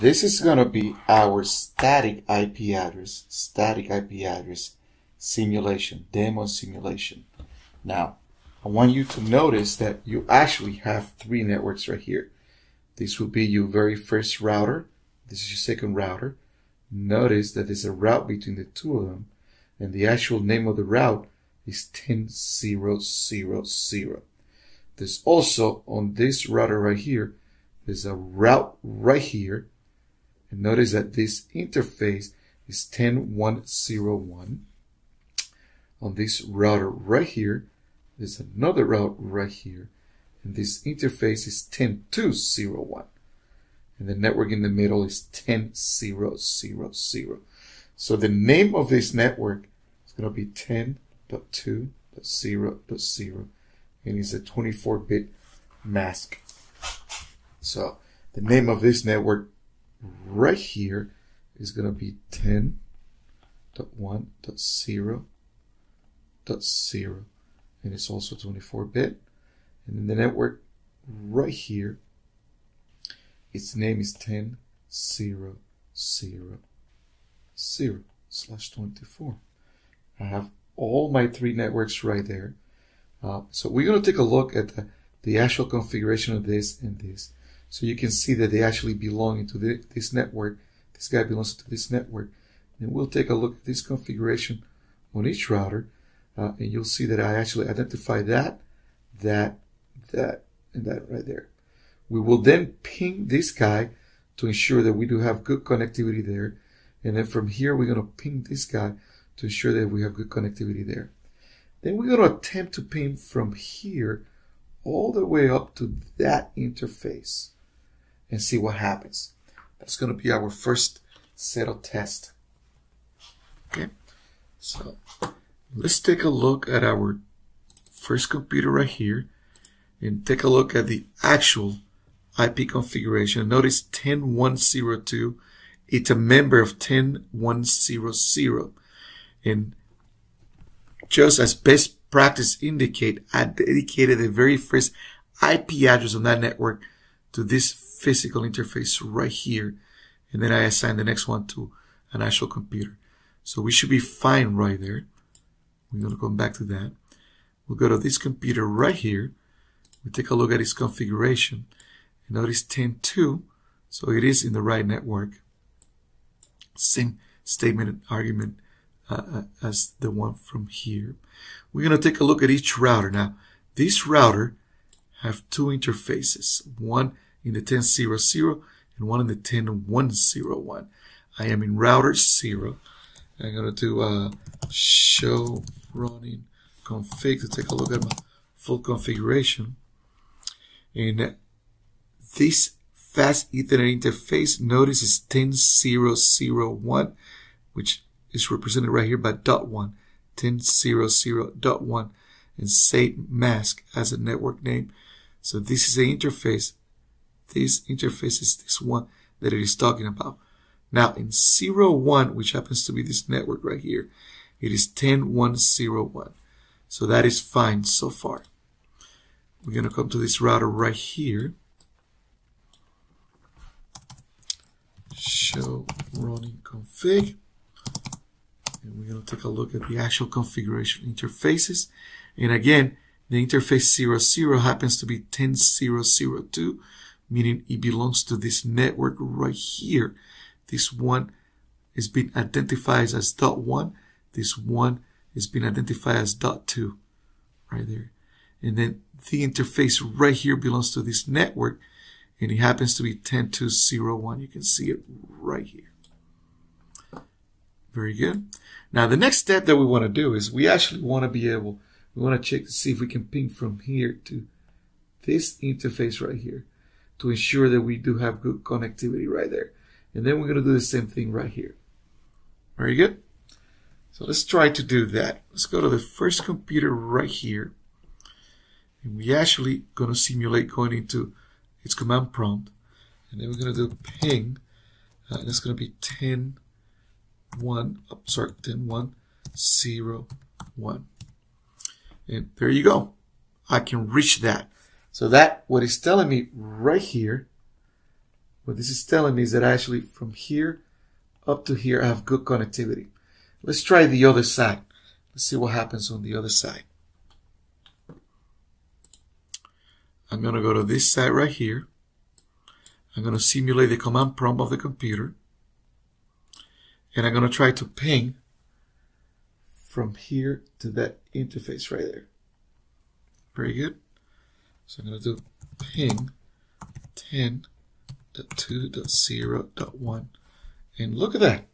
this is going to be our static IP address, static IP address simulation, demo simulation. Now, I want you to notice that you actually have three networks right here. This will be your very first router. This is your second router. Notice that there's a route between the two of them, and the actual name of the route is 10000. There's also on this router right here, there's a route right here. And notice that this interface is 10101. On this router right here, there's another route right here. And this interface is 10201. And the network in the middle is 10000. So the name of this network is going to be 10.2.0.0 and it's a 24-bit mask. So the name of this network right here is going to be 10.1.0.0 and it's also 24-bit. And then the network right here, its name is 10.0.0.0 slash 24. I have all my three networks right there. Uh, so we're going to take a look at the, the, actual configuration of this and this. So you can see that they actually belong into the, this network. This guy belongs to this network. And we'll take a look at this configuration on each router. Uh, and you'll see that I actually identify that, that, that, and that right there. We will then ping this guy to ensure that we do have good connectivity there. And then from here, we're going to ping this guy to ensure that we have good connectivity there. Then we're going to attempt to ping from here all the way up to that interface and see what happens. That's going to be our first set of tests. Okay, so let's take a look at our first computer right here and take a look at the actual IP configuration. Notice 10102. It's a member of 10100. And just as best practice indicate, I dedicated the very first IP address on that network to this physical interface right here. And then I assign the next one to an actual computer. So we should be fine right there. We're going to come back to that. We'll go to this computer right here. We take a look at its configuration. And notice 10.2. So it is in the right network. Same statement and argument uh, uh, as the one from here. We're going to take a look at each router. Now, this router have two interfaces, one in the 10.0.0 and one in the 10.1.0.1. I am in router 0. I'm going to do uh, show running config to take a look at my full configuration. And this fast Ethernet interface, notice is 10.0.0.1, which is represented right here by dot one, 10.0.0 dot one, and say mask as a network name. So this is the interface. This interface is this one that it is talking about. Now in 01, which happens to be this network right here, it is 10.1.0.1. So that is fine so far. We're going to come to this router right here. Show running config. And we're going to take a look at the actual configuration interfaces. And again, the interface 00 happens to be 10.0.0.2, meaning it belongs to this network right here. This one is being identified as dot one. This one is being identified as dot two, right there. And then the interface right here belongs to this network, and it happens to be 10.2.0.1. You can see it right here. Very good. Now the next step that we want to do is we actually want to be able, we want to check to see if we can ping from here to this interface right here to ensure that we do have good connectivity right there. And then we're going to do the same thing right here. Very good. So let's try to do that. Let's go to the first computer right here. And we actually going to simulate going into its command prompt. And then we're going to do ping. Uh, and it's going to be 10 1, oh, sorry, 10, 1, 0, 1. And there you go. I can reach that. So that, what it's telling me right here, what this is telling me is that actually from here up to here I have good connectivity. Let's try the other side. Let's see what happens on the other side. I'm going to go to this side right here. I'm going to simulate the command prompt of the computer. And I'm going to try to ping from here to that interface right there. Very good. So I'm going to do ping 10.2.0.1 and look at that.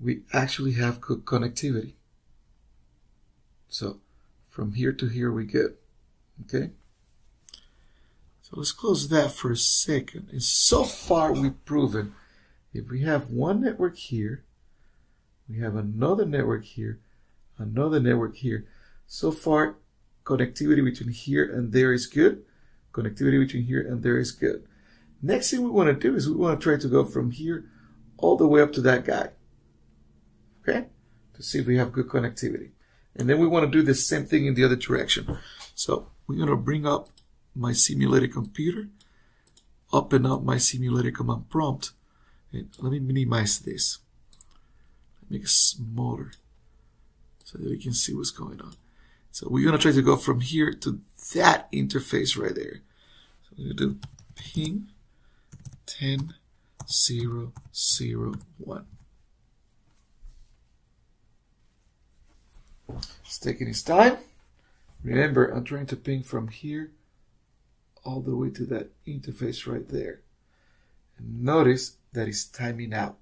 We actually have good connectivity. So from here to here we get, okay? So let's close that for a second. And so far we've proven if we have one network here, we have another network here, another network here. So far connectivity between here and there is good. Connectivity between here and there is good. Next thing we want to do is we want to try to go from here all the way up to that guy. Okay? To see if we have good connectivity. And then we want to do the same thing in the other direction. So we're going to bring up my simulated computer, open up my simulated command prompt. And let me minimize this. Make it smaller so that we can see what's going on. So we're going to try to go from here to that interface right there. So we're going to do ping 10 0 0 1. It's taking its time. Remember, I'm trying to ping from here all the way to that interface right there. And notice that it's timing out.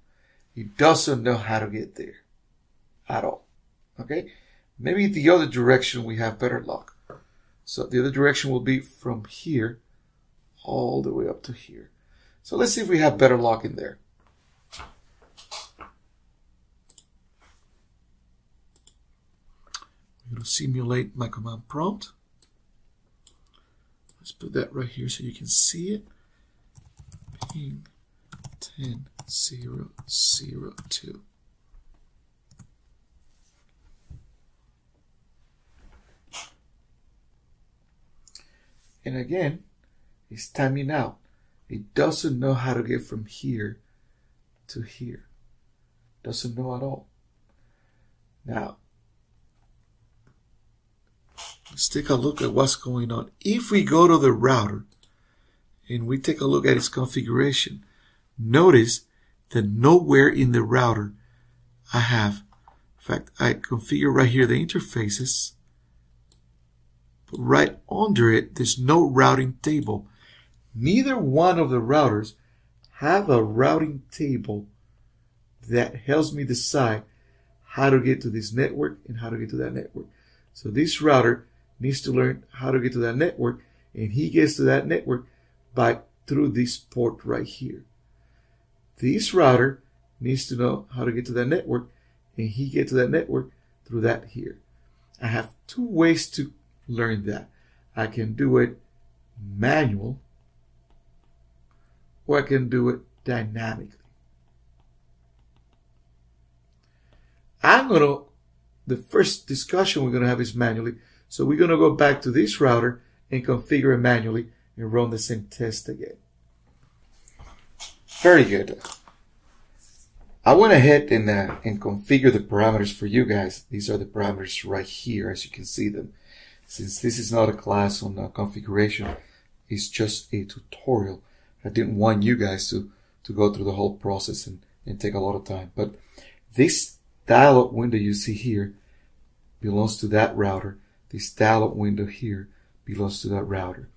It doesn't know how to get there at all. Okay? Maybe the other direction we have better luck. So the other direction will be from here all the way up to here. So let's see if we have better luck in there. I'm going to simulate my command prompt. Let's put that right here so you can see it. Ping 10 0 0 2. And again, it's timing out. It doesn't know how to get from here to here. Doesn't know at all. Now, let's take a look at what's going on. If we go to the router and we take a look at its configuration, notice that nowhere in the router I have, in fact, I configure right here the interfaces, but right under it, there's no routing table. Neither one of the routers have a routing table that helps me decide how to get to this network and how to get to that network. So this router needs to learn how to get to that network and he gets to that network by through this port right here. This router needs to know how to get to that network and he gets to that network through that here. I have two ways to learn that. I can do it manual or I can do it dynamically. I'm going to, the first discussion we're going to have is manually. So we're going to go back to this router and configure it manually and run the same test again. Very good. I went ahead and, uh, and configure the parameters for you guys. These are the parameters right here, as you can see them. Since this is not a class on uh, configuration, it's just a tutorial. I didn't want you guys to, to go through the whole process and, and take a lot of time. But this dialog window you see here belongs to that router. This dialog window here belongs to that router.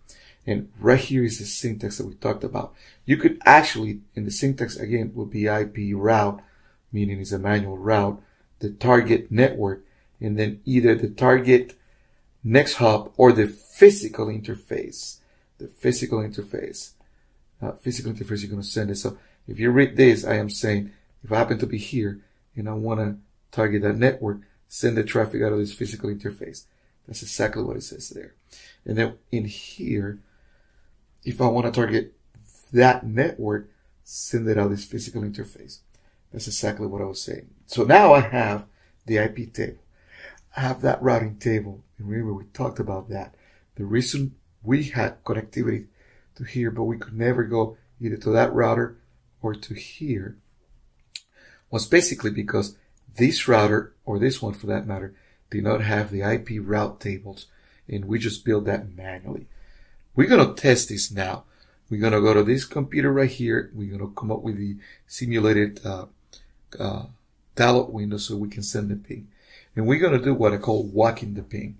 And right here is the syntax that we talked about. You could actually, in the syntax again, would be IP route, meaning it's a manual route, the target network, and then either the target next hop or the physical interface. The physical interface uh, physical interface you're going to send it. So if you read this, I am saying if I happen to be here and I want to target that network, send the traffic out of this physical interface. That's exactly what it says there. And then in here, if I want to target that network, send it out of this physical interface. That's exactly what I was saying. So now I have the IP table. Have that routing table. And remember, we talked about that. The reason we had connectivity to here, but we could never go either to that router or to here was basically because this router, or this one for that matter, did not have the IP route tables, and we just built that manually. We're going to test this now. We're going to go to this computer right here. We're going to come up with the simulated uh, uh, dialog window so we can send the ping. And we're going to do what I call walking the ping.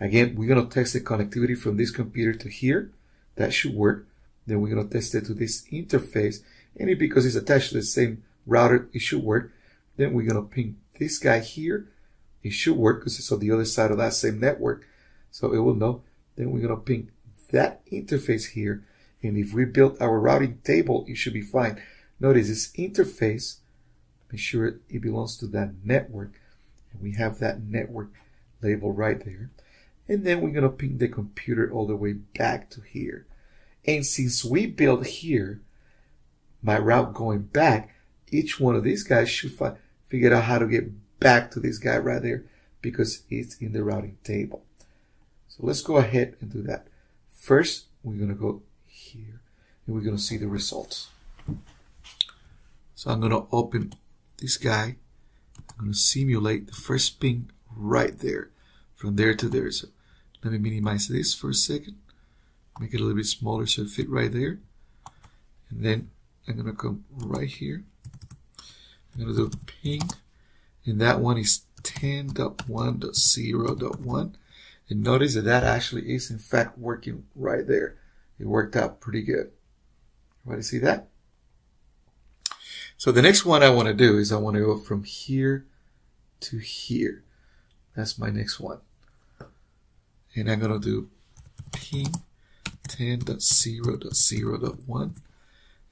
Again, we're going to test the connectivity from this computer to here. That should work. Then we're going to test it to this interface. And because it's attached to the same router, it should work. Then we're going to ping this guy here. It should work because it's on the other side of that same network. So it will know. Then we're going to ping that interface here. And if we build our routing table, it should be fine. Notice this interface, make sure it belongs to that network. And we have that network label right there. And then we're going to ping the computer all the way back to here. And since we built here, my route going back, each one of these guys should figure out how to get back to this guy right there because it's in the routing table. So let's go ahead and do that. First, we're going to go here and we're going to see the results. So I'm going to open this guy. I'm going to simulate the first ping right there from there to there. So let me minimize this for a second. Make it a little bit smaller so it fit right there. And then I'm going to come right here. I'm going to do ping. And that one is 10.1.0.1. And notice that that actually is in fact working right there. It worked out pretty good. Everybody see that? So the next one I want to do is I want to go from here to here. That's my next one. And I'm going to do ping 10.0.0.1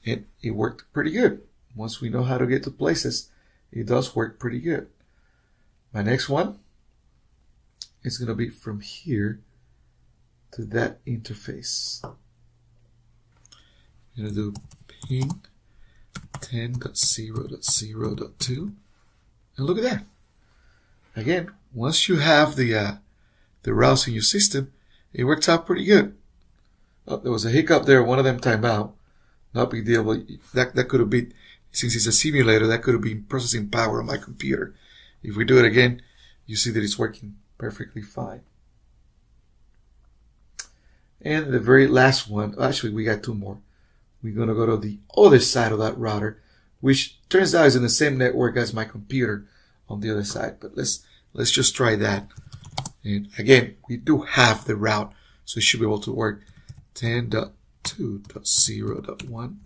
and it worked pretty good. Once we know how to get to places, it does work pretty good. My next one is going to be from here to that interface. I'm going to do ping 10.0.0.2 and look at that. Again, once you have the uh, the routes in your system, it works out pretty good. Oh, there was a hiccup there. One of them timed out. Not big deal, but that, that could have been, since it's a simulator, that could have been processing power on my computer. If we do it again, you see that it's working perfectly fine. And the very last one, actually we got two more. We're going to go to the other side of that router, which turns out is in the same network as my computer on the other side. But let's, let's just try that. And again, we do have the route, so it should be able to work 10.2.0.1.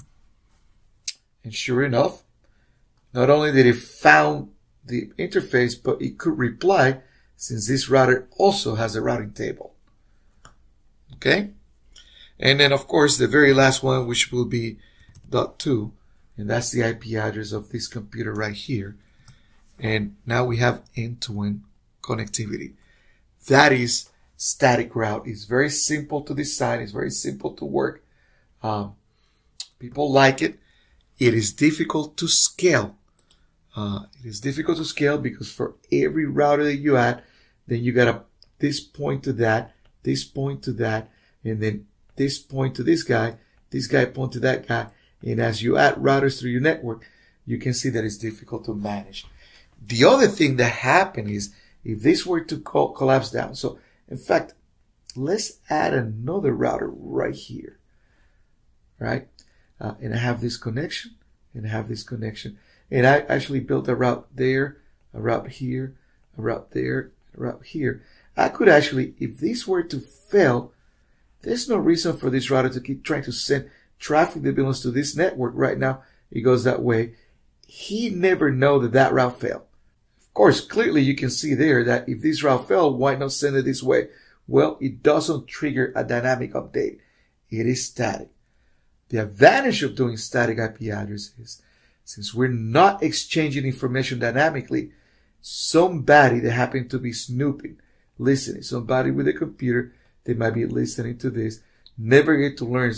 And sure enough, not only did it found the interface, but it could reply since this router also has a routing table. Okay? And then of course the very last one, which will be dot two, and that's the IP address of this computer right here. And now we have end-to-end connectivity. That is static route. It's very simple to design. It's very simple to work. Um, people like it. It is difficult to scale. Uh, it is difficult to scale because for every router that you add, then you got to this point to that, this point to that, and then this point to this guy, this guy point to that guy. And as you add routers through your network, you can see that it's difficult to manage. The other thing that happened is if this were to collapse down. So in fact, let's add another router right here, right? Uh, and I have this connection and I have this connection. And I actually built a route there, a route here, a route there, a route here. I could actually, if this were to fail, there's no reason for this router to keep trying to send traffic that belongs to this network right now. It goes that way. He never know that that route failed Of course, clearly you can see there that if this route failed, why not send it this way? Well, it doesn't trigger a dynamic update. It is static. The advantage of doing static IP addresses, since we're not exchanging information dynamically, somebody that happened to be snooping, listening, somebody with a computer, they might be listening to this, never get to learn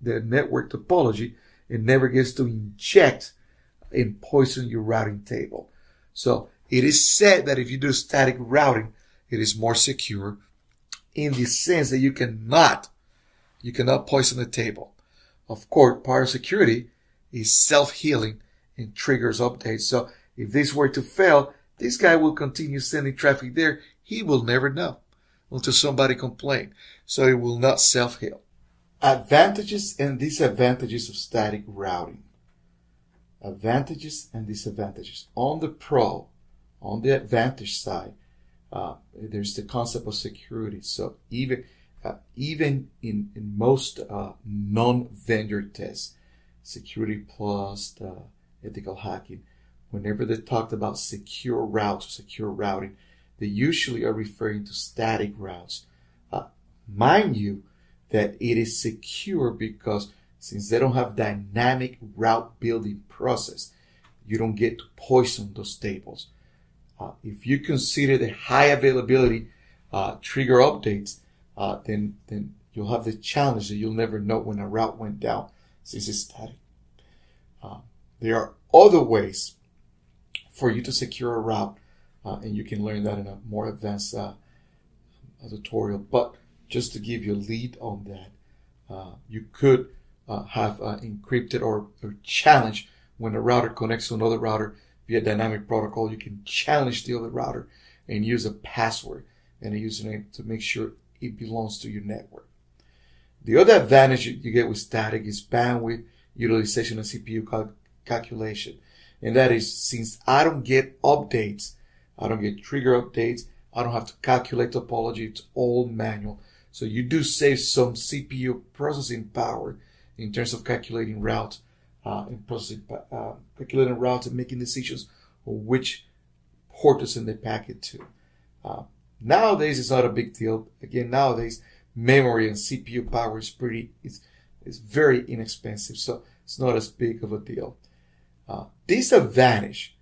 the network topology and never gets to inject and poison your routing table. So it is said that if you do static routing, it is more secure in the sense that you cannot, you cannot poison the table. of course, part of security is self-healing and triggers updates. So if this were to fail, this guy will continue sending traffic there. He will never know until somebody complain. So it will not self-heal. Advantages and disadvantages of static routing. Advantages and disadvantages. On the pro, on the advantage side, uh, there's the concept of security. So even uh, even in, in most uh, non-vendor tests, Security Plus, uh, ethical hacking, whenever they talked about secure routes secure routing, they usually are referring to static routes. Uh, mind you that it is secure because since they don't have dynamic route building process, you don't get to poison those tables. Uh, if you consider the high availability uh, trigger updates, uh, then then you'll have the challenge that you'll never know when a route went down since it's static. Uh, there are other ways for you to secure a route, uh, and you can learn that in a more advanced uh, tutorial. But just to give you a lead on that, you could have encrypted or, or challenge when a router connects to another router via dynamic protocol, you can challenge the other router and use a password and a username to make sure it belongs to your network. The other advantage you get with static is bandwidth utilization and CPU cal- calculation. And that is since I don't get updates, I don't get trigger updates, I don't have to calculate topology, it's all manual. So you do save some CPU processing power in terms of calculating routes uh, in processing, uh, calculating routes and making decisions on which port to send the packet to. Uh, nowadays, it's not a big deal. Again, nowadays, memory and CPU power is pretty, it's, it's very inexpensive, so it's not as big of a deal. Uh, disadvantage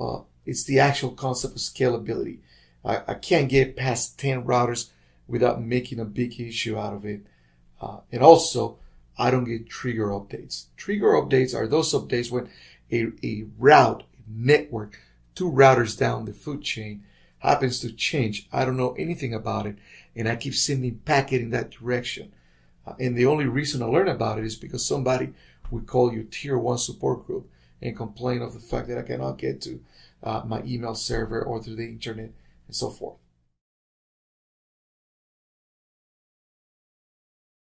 uh, is the actual concept of scalability. I, I, can't get past 10 routers without making a big issue out of it. Uh, and also, I don't get trigger updates. Trigger updates are those updates when a, a route, a network, two routers down the food chain happens to change. I don't know anything about it, and I keep sending packet in that direction. Uh, and the only reason I learn about it is because somebody would call your tier one support group and complain of the fact that I cannot get to uh, my email server or through the internet and so forth.